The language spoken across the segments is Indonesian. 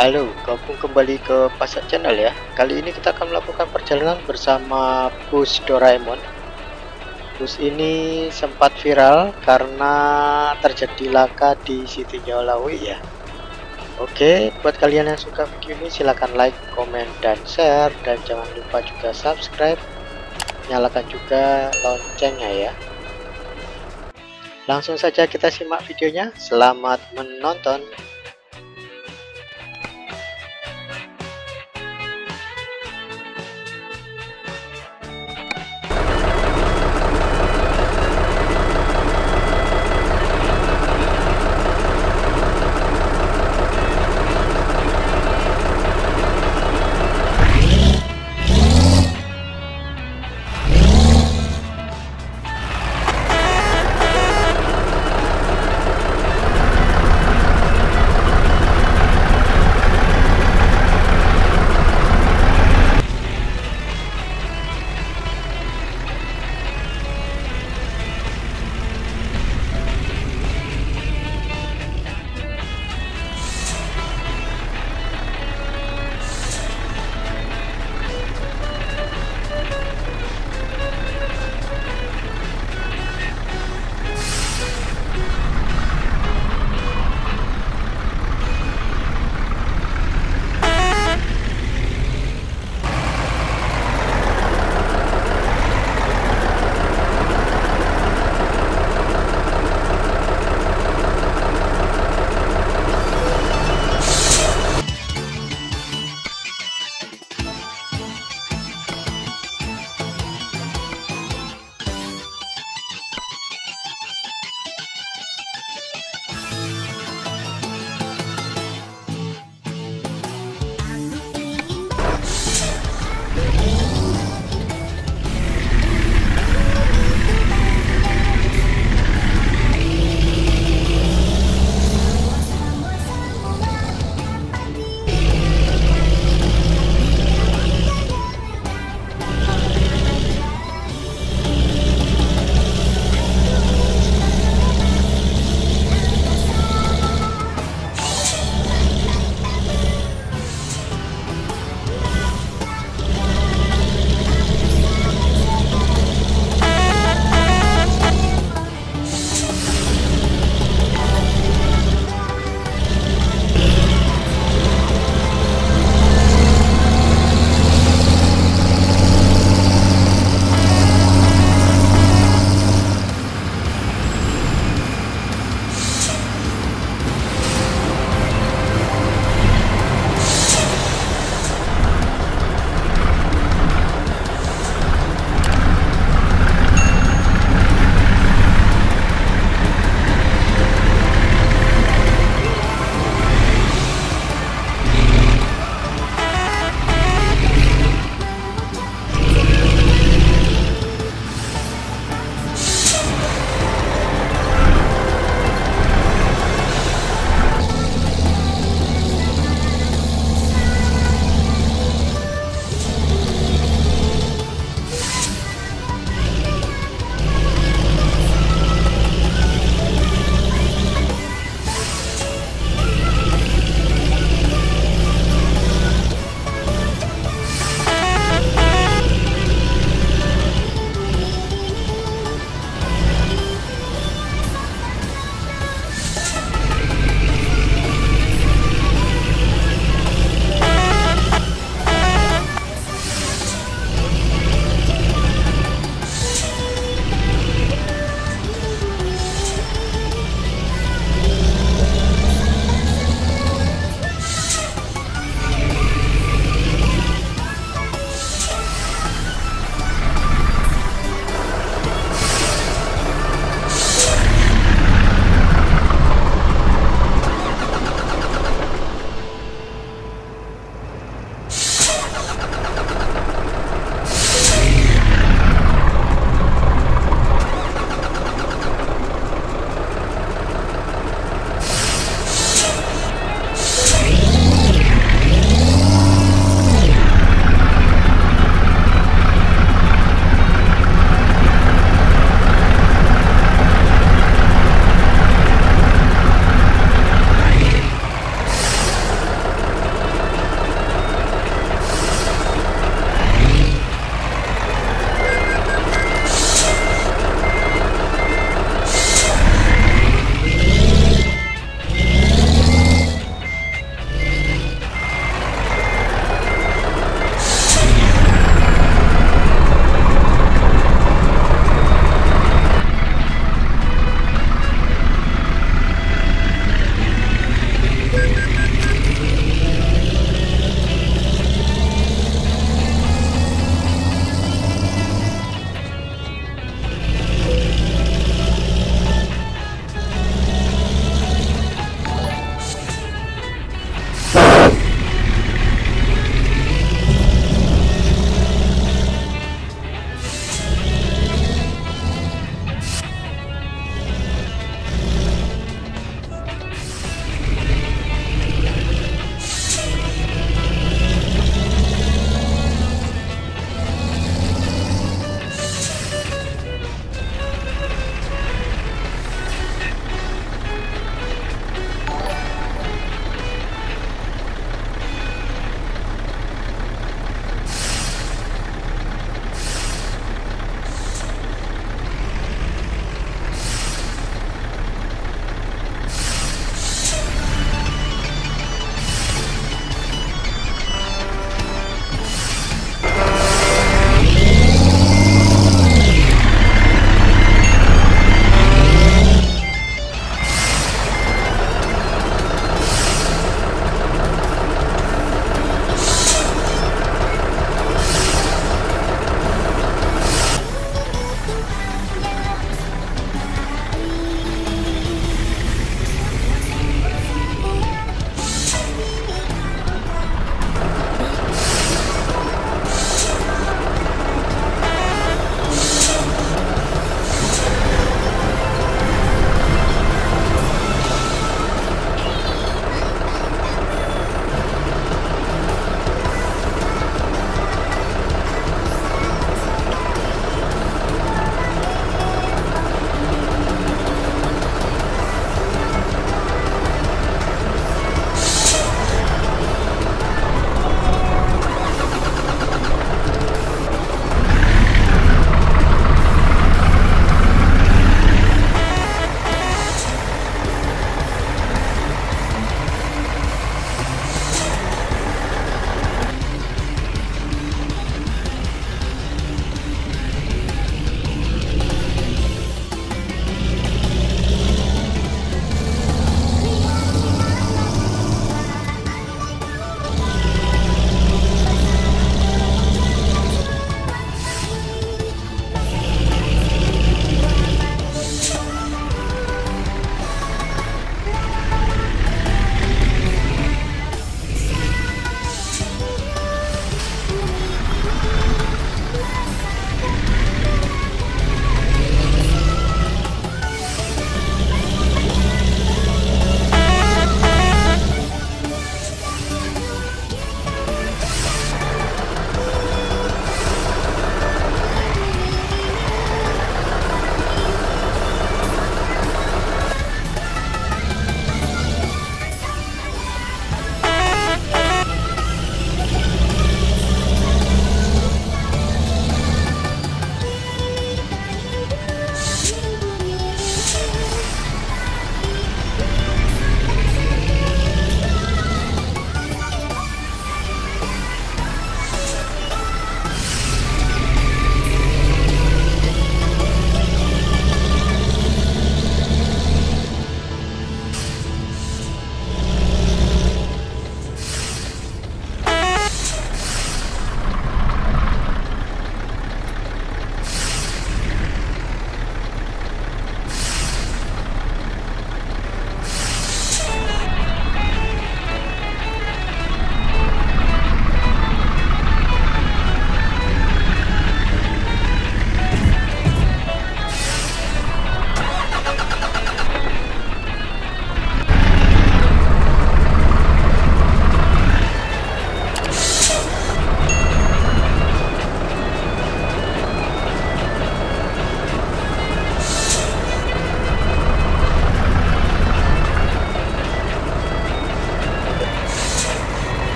Halo, gabung kembali ke Pasak Channel ya. Kali ini kita akan melakukan perjalanan bersama bus Doraemon. Bus ini sempat viral karena terjadi laka di City Lawi ya. Oke, buat kalian yang suka video ini silahkan like, komen, dan share. Dan jangan lupa juga subscribe. Nyalakan juga loncengnya ya. Langsung saja kita simak videonya. Selamat menonton.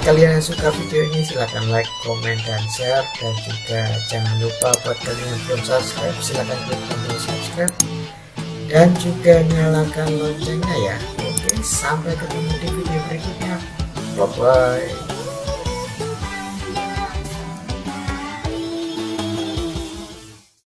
Kalian yang suka video ini silahkan like, komen, dan share. Dan juga jangan lupa buat kalian yang belum subscribe silahkan klik tombol subscribe. Dan juga nyalakan loncengnya ya. Oke sampai ketemu di video berikutnya. Bye bye